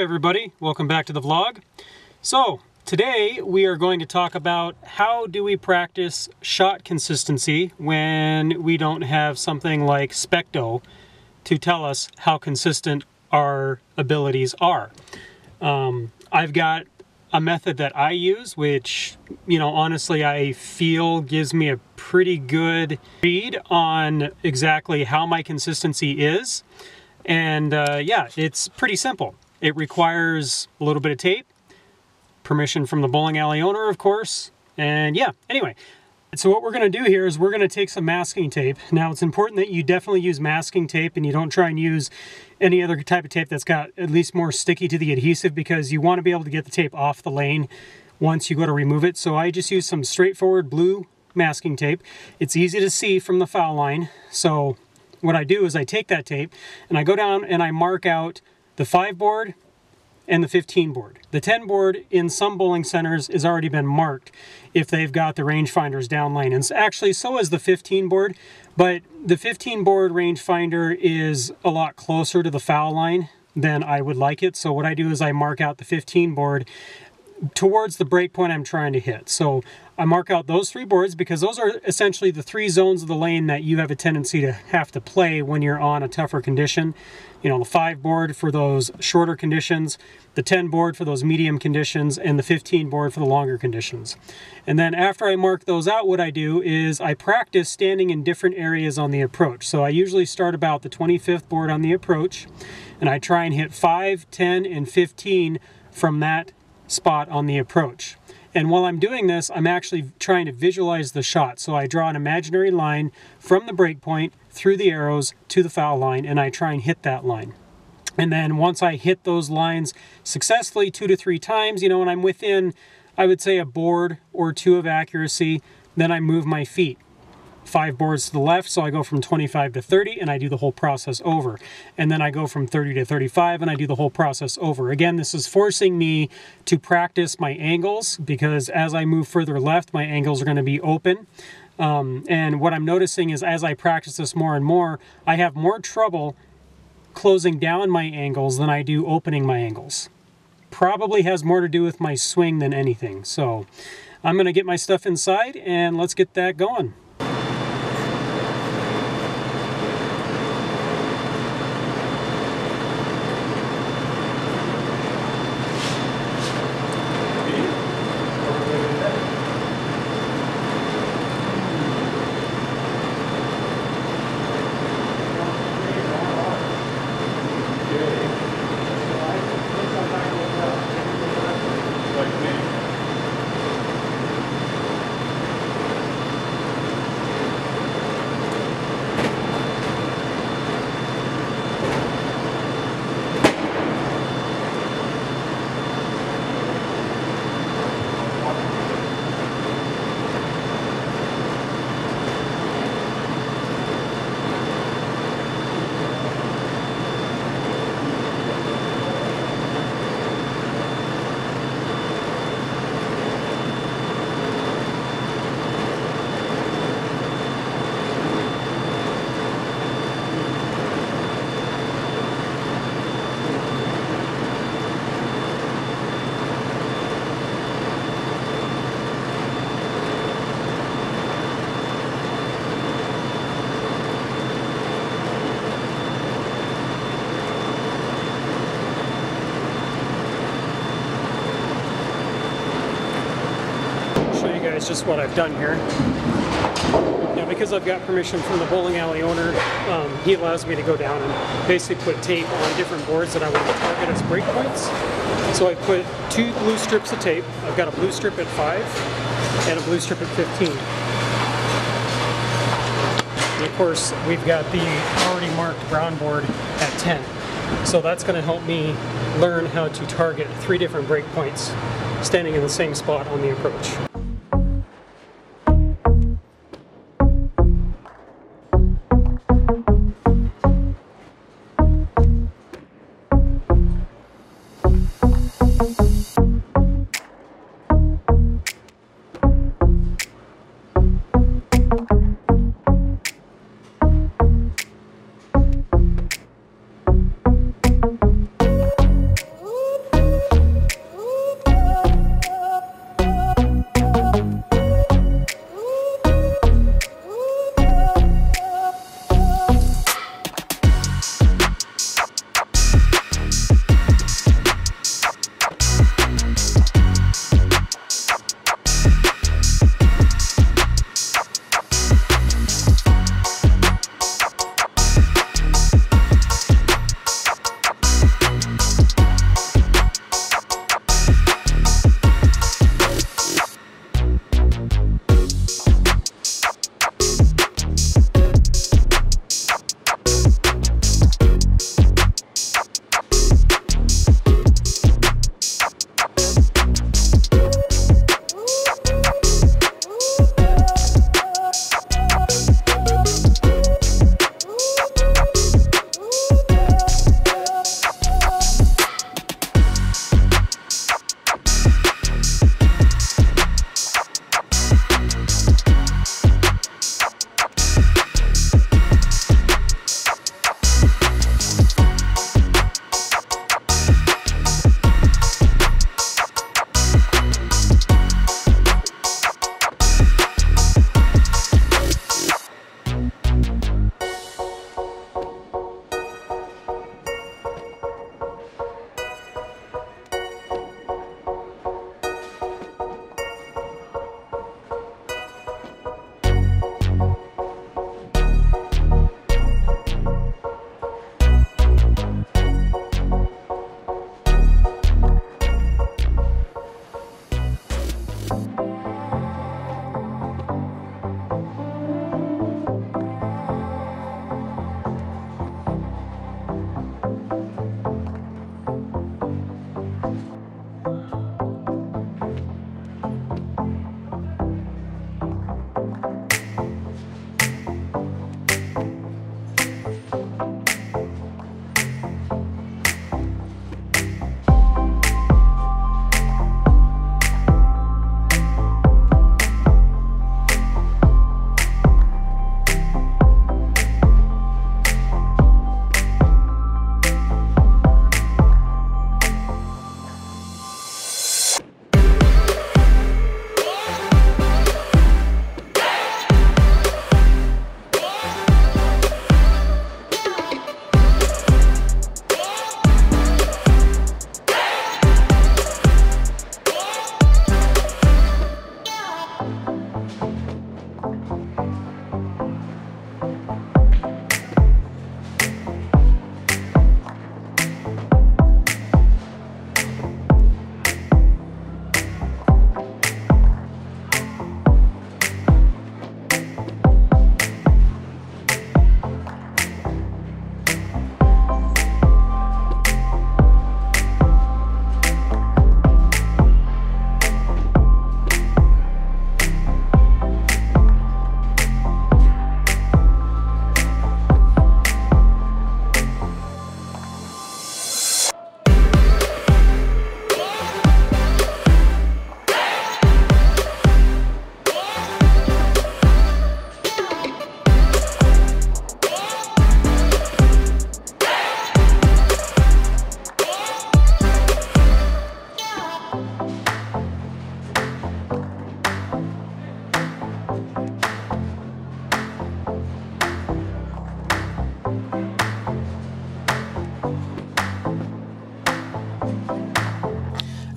everybody, welcome back to the vlog. So today we are going to talk about how do we practice shot consistency when we don't have something like Specto to tell us how consistent our abilities are. Um, I've got a method that I use, which, you know, honestly, I feel gives me a pretty good read on exactly how my consistency is. And uh, yeah, it's pretty simple. It requires a little bit of tape, permission from the bowling alley owner, of course. And yeah, anyway, so what we're going to do here is we're going to take some masking tape. Now it's important that you definitely use masking tape and you don't try and use any other type of tape that's got at least more sticky to the adhesive because you want to be able to get the tape off the lane once you go to remove it. So I just use some straightforward blue masking tape. It's easy to see from the foul line. So what I do is I take that tape and I go down and I mark out the 5 board and the 15 board. The 10 board in some bowling centers has already been marked if they've got the rangefinders down lane. And actually, so is the 15 board, but the 15 board rangefinder is a lot closer to the foul line than I would like it. So what I do is I mark out the 15 board towards the break point I'm trying to hit. So I mark out those three boards because those are essentially the three zones of the lane that you have a tendency to have to play when you're on a tougher condition. You know, the five board for those shorter conditions, the 10 board for those medium conditions, and the 15 board for the longer conditions. And then after I mark those out, what I do is I practice standing in different areas on the approach. So I usually start about the 25th board on the approach, and I try and hit 5, 10, and 15 from that spot on the approach. And while I'm doing this, I'm actually trying to visualize the shot. So I draw an imaginary line from the break point through the arrows to the foul line, and I try and hit that line. And then once I hit those lines successfully two to three times, you know, when I'm within, I would say a board or two of accuracy, then I move my feet five boards to the left, so I go from 25 to 30 and I do the whole process over. And then I go from 30 to 35 and I do the whole process over. Again, this is forcing me to practice my angles because as I move further left, my angles are going to be open. Um, and what I'm noticing is as I practice this more and more, I have more trouble closing down my angles than I do opening my angles. Probably has more to do with my swing than anything. So I'm going to get my stuff inside and let's get that going. Guys just what I've done here. Now because I've got permission from the bowling alley owner, um, he allows me to go down and basically put tape on different boards that I want to target as breakpoints. So I put two blue strips of tape. I've got a blue strip at 5 and a blue strip at 15. And of course, we've got the already marked brown board at 10. So that's going to help me learn how to target three different breakpoints standing in the same spot on the approach.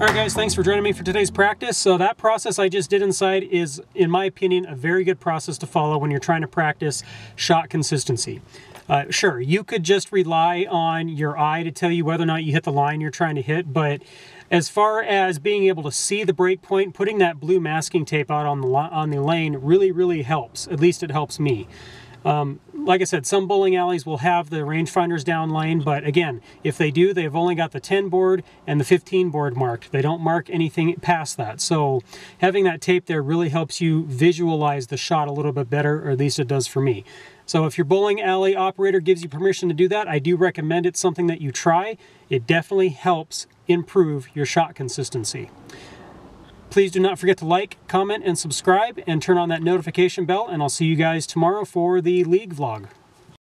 All right, guys, thanks for joining me for today's practice. So that process I just did inside is, in my opinion, a very good process to follow when you're trying to practice shot consistency. Uh, sure, you could just rely on your eye to tell you whether or not you hit the line you're trying to hit, but as far as being able to see the break point, putting that blue masking tape out on the on the lane really, really helps. At least it helps me. Um, like I said, some bowling alleys will have the rangefinders down lane, but again, if they do, they've only got the 10 board and the 15 board marked. They don't mark anything past that. So having that tape there really helps you visualize the shot a little bit better, or at least it does for me. So if your bowling alley operator gives you permission to do that, I do recommend it's something that you try. It definitely helps improve your shot consistency. Please do not forget to like, comment, and subscribe, and turn on that notification bell, and I'll see you guys tomorrow for the league vlog.